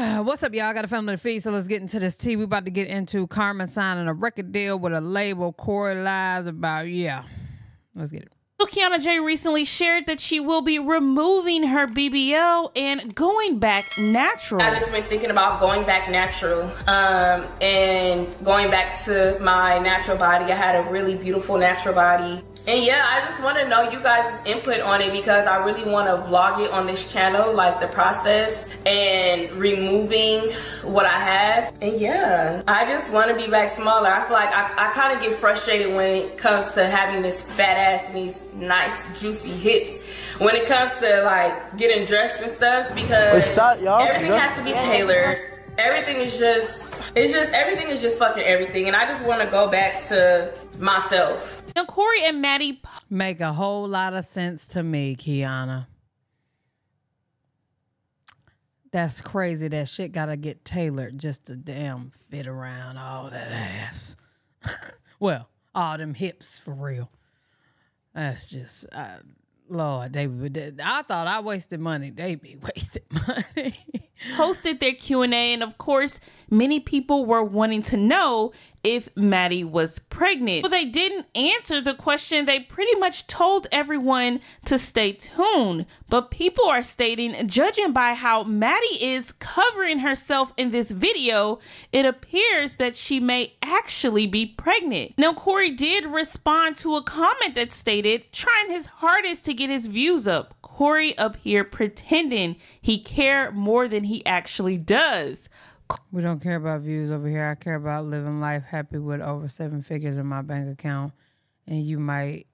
What's up, y'all? I got a family to feed, so let's get into this tea. We about to get into Carmen signing a record deal with a label. Corey lies about yeah. Let's get it. So Kiana J recently shared that she will be removing her BBL and going back natural. I've just been thinking about going back natural um, and going back to my natural body. I had a really beautiful natural body. And yeah, I just want to know you guys' input on it because I really want to vlog it on this channel, like the process and removing what I have. And yeah, I just want to be back smaller. I feel like I, I kind of get frustrated when it comes to having this fat ass and these nice juicy hips. When it comes to like getting dressed and stuff because everything has to be tailored. Everything is just, it's just, everything is just fucking everything. And I just want to go back to myself. Now, Corey and Maddie make a whole lot of sense to me, Kiana. That's crazy. That shit gotta get tailored just to damn fit around all that ass. well, all them hips for real. That's just, uh, Lord, they I thought I wasted money. They be wasted money. Hosted their Q and A, and of course, many people were wanting to know if Maddie was pregnant. Well, they didn't answer the question. They pretty much told everyone to stay tuned. But people are stating, judging by how Maddie is covering herself in this video, it appears that she may actually be pregnant. Now, Corey did respond to a comment that stated, trying his hardest to get his views up. Corey up here pretending he care more than he actually does. We don't care about views over here. I care about living life happy with over seven figures in my bank account. And you might,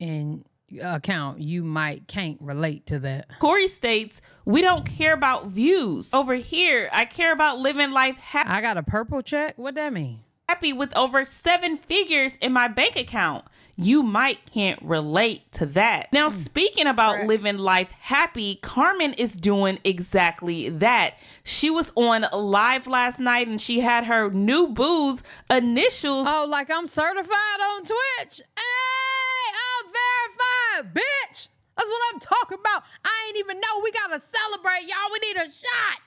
in account, you might can't relate to that. Corey states, We don't care about views. Over here, I care about living life happy. I got a purple check. What that mean? Happy with over seven figures in my bank account you might can't relate to that. Now, hmm. speaking about Correct. living life happy, Carmen is doing exactly that. She was on live last night and she had her new booze initials. Oh, like I'm certified on Twitch. Hey, I'm verified, bitch. That's what I'm talking about. I ain't even know we gotta celebrate, y'all. We need a shot.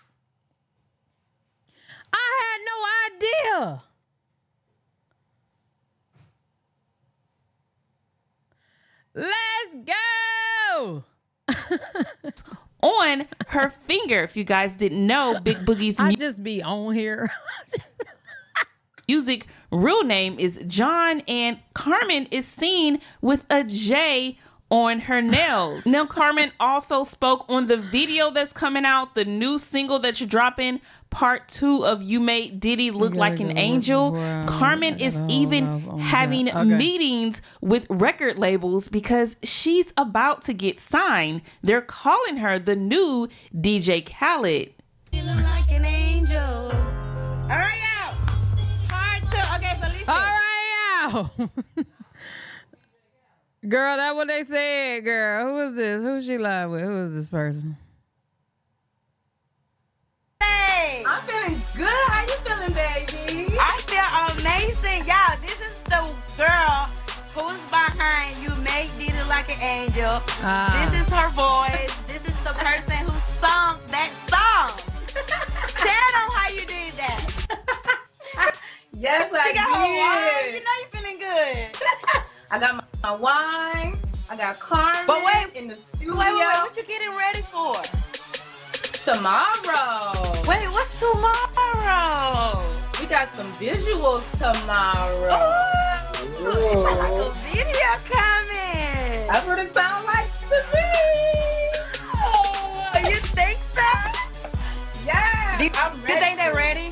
I had no idea. Let's go. on her finger. If you guys didn't know, Big Boogie's I just be on here. music real name is John, and Carmen is seen with a J on her nails. now, Carmen also spoke on the video that's coming out, the new single that you're dropping, part two of You Made Diddy Look Like an Angel. Carmen is even having okay. meetings with record labels because she's about to get signed. They're calling her the new DJ Khaled. You look like an angel. All right, out. Hard to, okay, so listen. All right, out. Girl, that what they said, girl. Who is this? Who she live with? Who is this person? Hey! I'm feeling good. How you feeling, baby? I feel amazing. Y'all, this is the girl who's behind you made Diddy like an angel. Ah. This is her voice. this is the person who sung that song. Tell them how you did that. yes, I did. You know you're feeling good. I got my, my wine. I got Carmen but wait, in the studio. Wait, wait, wait, what you getting ready for? Tomorrow. Wait, what's tomorrow? We got some visuals tomorrow. Ooh, Ooh. like a video coming. That's what it sounds like to me. Oh, you think so? Yeah. Do, I'm ready. You think they're ready?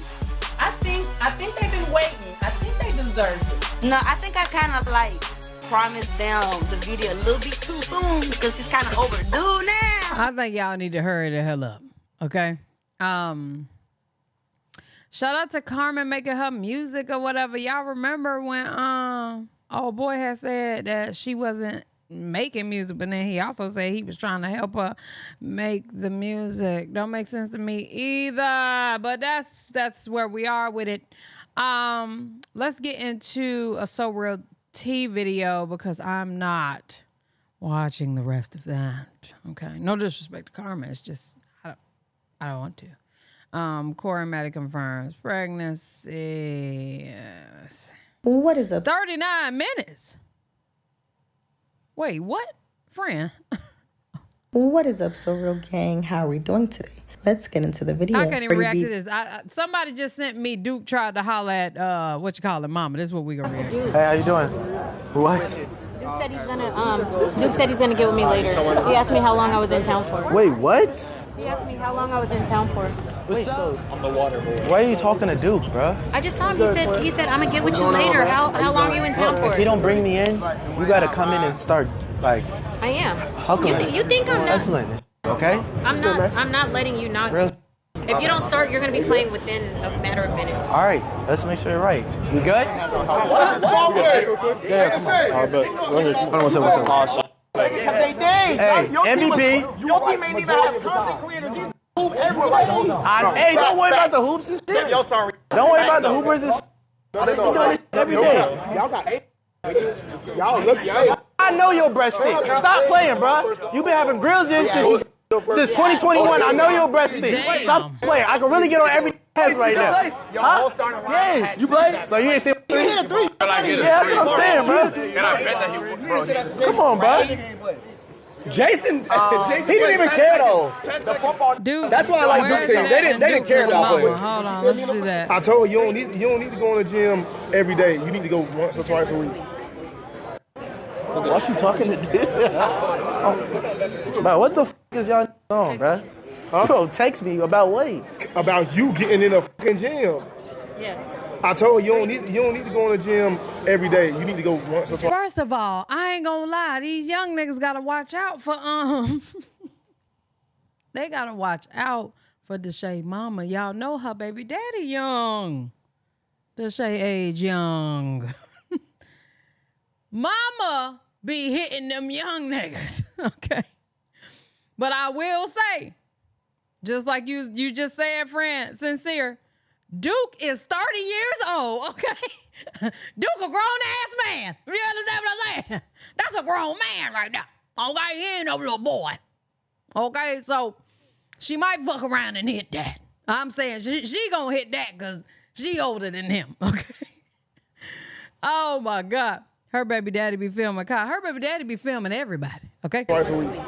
I think I think they've been waiting. I think they deserve it. No, I think I kind of like promised them the video a little bit too soon because it's kind of overdue now. I think y'all need to hurry the hell up. Okay. Um. Shout out to Carmen making her music or whatever. Y'all remember when um old boy had said that she wasn't making music, but then he also said he was trying to help her make the music. Don't make sense to me either. But that's that's where we are with it. Um, let's get into a so real T video because I'm not watching the rest of that. Okay. No disrespect to Karma. It's just I don't I don't want to. Um, Corey Maddie confirms pregnancy. Yes. What is up? 39 minutes. Wait, what? Friend. what is up, So Real Gang? How are we doing today? Let's get into the video. I can't even react to this. I, I, somebody just sent me Duke tried to holler at uh what you call it, mama. This is what we gonna react. Hey, how you doing? What? Duke said he's gonna um Duke said he's gonna get with me later. He asked me how long I was in town for. Wait, what? He asked me how long I was in town for. What's up? I'm the water boy. Why are you talking to Duke, bro? I just saw him. He said he said I'm gonna get with you later. How how long are you in town for? If he don't bring me in, you gotta come in and start like I am. huckling. You, th- you think I'm not? Hustling, okay? I'm not. I'm not letting you not. Real. If you don't start, you're gonna be playing within a matter of minutes. All right, let's make sure you're right. We good? What? Yeah, come on. All right, bet. Go ahead. Hold on one second, one second. Hey, MVP. Your team ain't even have content creators. These hoop everywhere. I, hey, don't worry about the hoops and shit. Yo, sorry. Don't worry about the hoopers and shit. No, We doing this every day. Y'all got eight. Y'all look. Y'all. I know your breast stink. Stop playing, bro. You've been having grills in since since 2021. I know your breast stink. Stop playing. I can really get on every test right now. Y'all Huh? all starting line. Yes. You play? So you ain't seen three? hit a three. Yeah, that's what I'm saying, bro. And I bet that he bro. Come on, bro. Jason, he uh, didn't even care though. The football. Dude, That's why I like where's Duke team. They didn't- they didn't care about mama? players. Hold on, let's do that. I told you you don't need you don't need to go in the gym every day. You need to go once or twice a week. Why she talking to Duke? oh. Bro, what the f is y'all on, bro? Bro, text me about weight. About you getting in a fucking gym. Yes. I told you you don't need you don't need to go in the gym every day. You need to go once or twice. First of all, I ain't gonna lie, these young niggas gotta watch out for um they gotta watch out for Deshae mama. Y'all know her baby daddy young. Deshae age young. mama be hitting them young niggas. Okay. But I will say, just like you you just said, friend, sincere, Duke is 30 years old, okay? Duke a grown ass man. You understand what I'm saying? That's a grown man right now. Okay, he ain't no little boy. Okay, so she might fuck around and hit that. I'm saying she, she gonna hit that because she older than him, okay? oh my God. Her baby daddy be filming. Her baby daddy be filming everybody, okay? Twice a week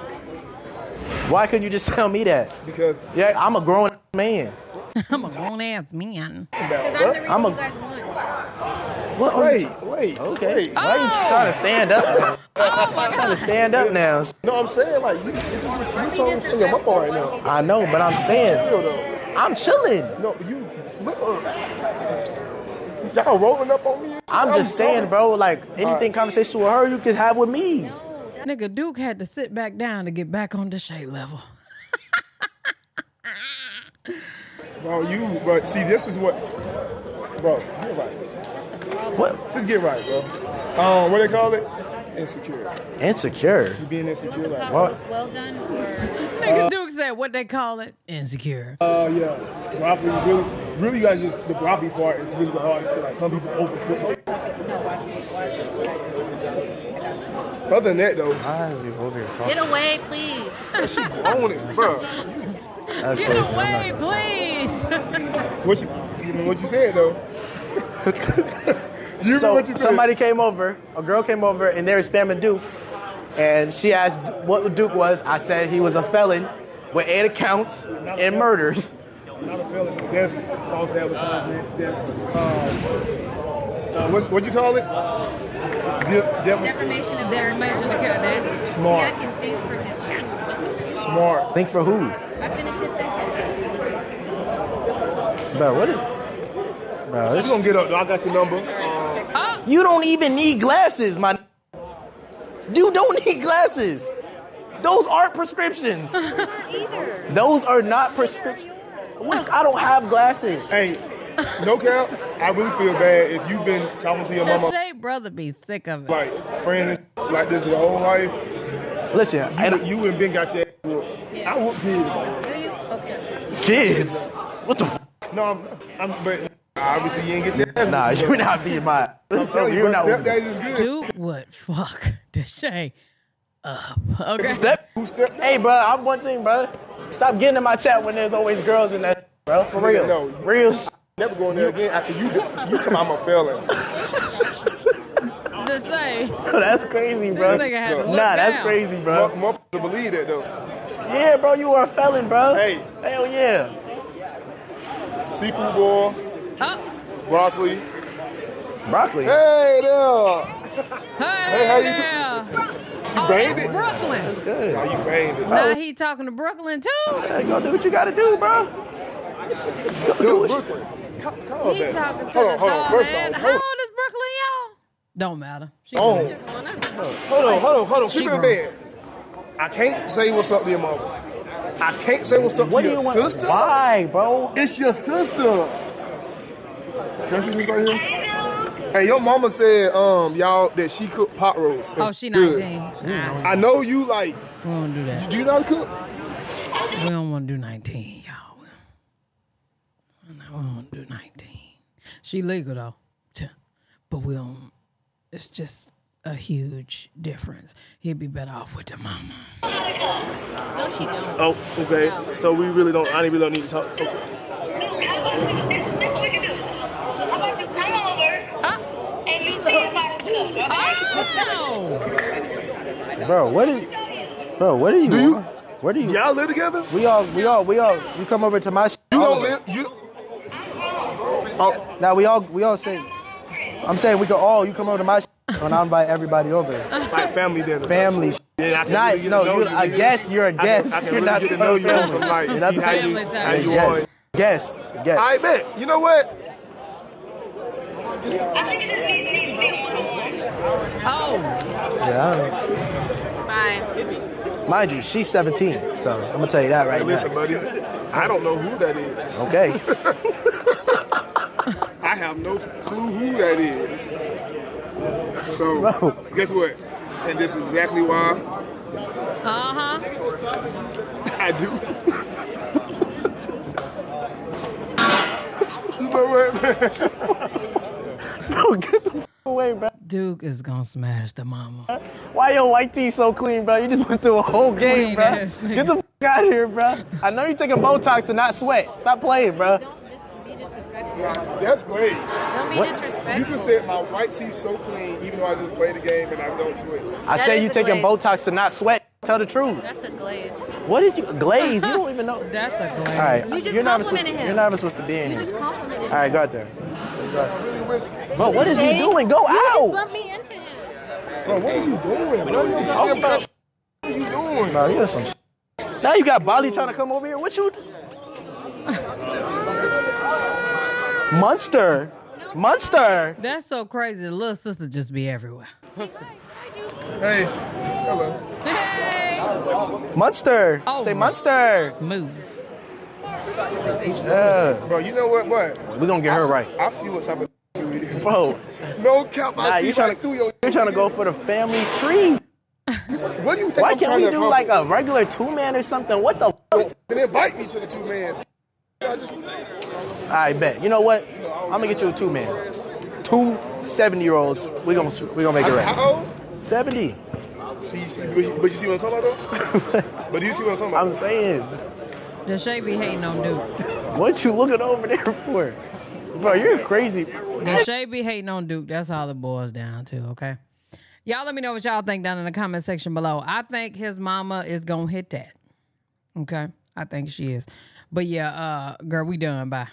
Why couldn't you just tell me that? because Yeah, I'm a grown man. I'm a grown ass man. Because I'm the reason I'm a- you guys won. What? wait wait Okay. wait. Why are you trying to stand up? Oh, oh my trying to stand up now. No, I'm saying like you, this is, you talking from your mouth right now. I know, but I'm saying I'm chilling. No, you look. Y'all rolling up on me. I'm just saying, bro. Like anything conversation with her, you can have with me. Nigga, Duke had to sit back down to get back on Deshae level. Bro, you, bro. See, this is what, bro. Get right. What? Just get right, bro. Um, what they call it? Insecure. Insecure. You being insecure, like. What? Well done. Or Nigga Duke said what they call it? Insecure. Uh, yeah. Broccoli really, really, you guys just the broccoli part is really the hardest. 'cause, Like some people overcook. Other than that, though, Why is you over here talking? get away, please. she grown it, bro. That's Get crazy. away, please. What you, even what you said though. you So what you said? somebody came over, a girl came over, and they were spamming Duke. And she asked what the Duke was. I said he was a felon with eight accounts and murders. Not a felon. That's false advertisement. That's um, uh, what what you call it? De- def- Defamation of Defamation of character. See, I smart, can think for him. smart. Think for who? I finished his sentence. Bro, what is. Bro, You this, gonna get up? I got your number. Um, you don't even need glasses, my. You don't need glasses. Those aren't prescriptions. Those are not prescriptions. Look, I don't have glasses. hey, no cap. I really feel bad if you've been talking to your The mama Shay brother be sick of it. like friends like this your whole life. Listen, You, and you and Ben got your ass whooped. I whooped kids. Do you? Okay. kids. What the? F- No, I'm, I'm but obviously you ain't get your ass nah, you're not being my. I'm Listen, you, you're bro, not. stepdad is good. Duke would fuck Deshae up. Okay. Step. Step? Hey, bro, I'm one thing, bro. Stop getting in my chat when there's always girls in that. bro. For real. No, Real. Never going there again after you. You tell me I'm a felon. The shade. that's crazy, bro. This nigga had to Nah, look that's down. crazy, bro. More, more to believe that though. Yeah, bro, you are a felon, bro. Hey. Hell yeah. Seafood boil, Oh, broccoli. Broccoli. Hey there. hey, how you yeah. Oh, you Oh, banged that's it? Brooklyn. Good. Now you banged it. Now he talking to Brooklyn too. Hey, go do what you gotta do, bro. Go do Yo, what you- Brooklyn. Come, come on, He back. talking to hold the on, hold on. First man. off, How hold, old is Brooklyn, y'all? Don't matter. She Oh. grown. hold on, hold on, hold on. She Keep it in bed. I can't say what's up to your mama. I can't say what's up What to your you want? sister. Why, bro? It's your sister. Can I see this right here? Hey, your mama said, um, y'all that she cooked pot roast. Oh, she Good. 19. I know you like. We don't do that. Do you know how to cook? We don't want to do 19, y'all. We don't- want don't do 19. She legal though, Tch. but we don't. It's just a huge difference. He'd be better off with the mama. No, she don't. Oh, okay. So we really don't. I really don't need to talk. Okay. Bro, what is Bro, what are you Do you- What are you Y'all live together? We all we all we all you come over to my You don't live. You. don't- Oh, Now we all we all say I'm saying we could all you come over to my sh- and I invite everybody over. like family dinner. Family sh- Yeah, I can Not really no, know you you, a nigga. guest, you're a guest. I can you're really not get to the know you on family. some like, You're not see the how you- family how time. you Yes. on. Guest. Guest. I bet. You know what? Oh, Yeah, I don't- Bye. Mind you, she's 17, so I'm gonna tell you that right Hey, listen, now. buddy. I don't know who that is. Okay. I have no clue who that is. So Bro. guess what? And this is exactly why uh huh. I do. you know what? Bro, get the f- away, bro. Duke is gonna smash the mama. Why your white tee so clean, bro? You just went through a whole game, Clean bro. ass. Get the f- out of here, bro. I know you're taking Botox to not sweat. Stop playing, bro. Don't dis- be disrespectful. That's great. Don't be What? You disrespectful. just said my white tee's so clean, even though I just play the game and I don't sweat. I That say you a taking glaze. Botox to not sweat. Tell the truth. That's a glaze. What is you glaze? You don't even know. That's a glaze. All right, You just you're not even supposed to, complimented him. You're not even supposed to be in You here. just complimented All right, go out there. Bro, what is he doing? Go You just out. bumped me into him. Bro, what are you doing? Bro, you talking about what are you doing? Bro, you got some. Now you got Bali trying to come over here. What you? Munster, Munster. That's so crazy. The little sister just be everywhere. Hey, hello. Hey, Munster. Oh. Say Munster. move. Yeah. Bro, you know what, boy? We're gonna get her right, I see what type of you is. bro. No cap, I Nah, see you trying right through your. You're trying to go for the family tree. What do you think Why I'm can't we to do like a regular two man or something? What the? F- And invite me to the two man. I just, I bet. You know what? I'm gonna get you a two man. Two 70 year olds. We gonna we gonna make it right. how old? 70. See, you see, but you- but you see what I'm talking about though? but do you see what I'm talking about? I'm saying. Deshae be hating on Duke. What you looking over there for? Bro, you're crazy. Deshae be hating on Duke. That's all it boils down to, okay? Y'all let me know what y'all think down in the comment section below. I think his mama is gonna hit that. Okay? I think she is. But yeah, uh girl, we done. Bye.